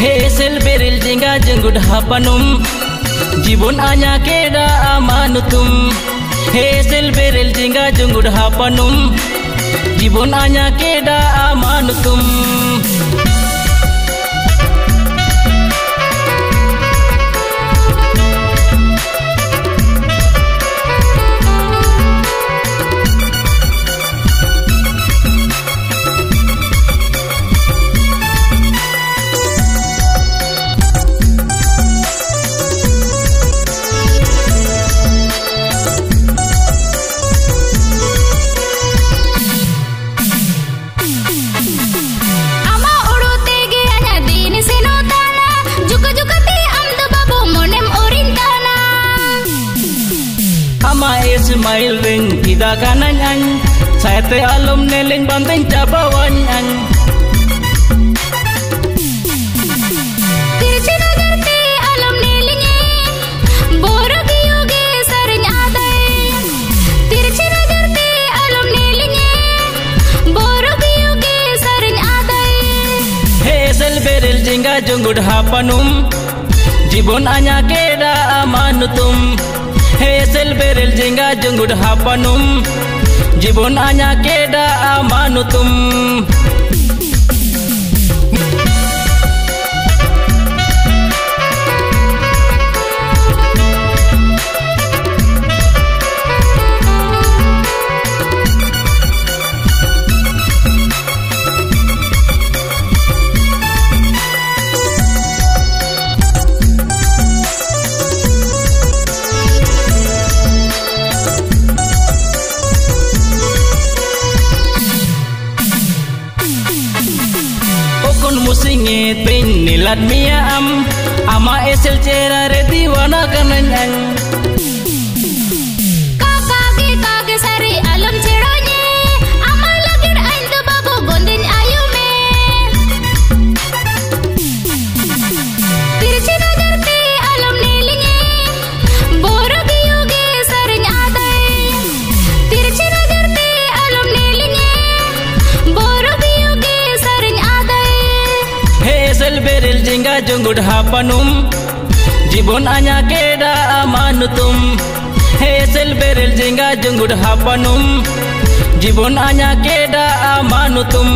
Hesel beril jingga jenggud hapanum. Jibun anya keda amanutum. Hesel beril jingga jenggud hapanum. Jibun anya keda amanutum. Ismail ring tidak kanan an Saya te alum neling banteng cabawan an Tirchina garti alam nilinge Boro giyuge sarny adai Tirchina garti alam nilinge Boro giyuge sarny adai Hesel berel jingga jenggut hapanum Jibun anya keda amanutum Hesel berel jingga jenggut hapanum. Jibun anya keda amanutum musinge pin nilat mia am ama esel chera re diwana kanan ang jingga jenggut hapanum. Jibun anya keda amanutum. Hesel berel jingga jenggut hapanum. Jibun anya keda amanutum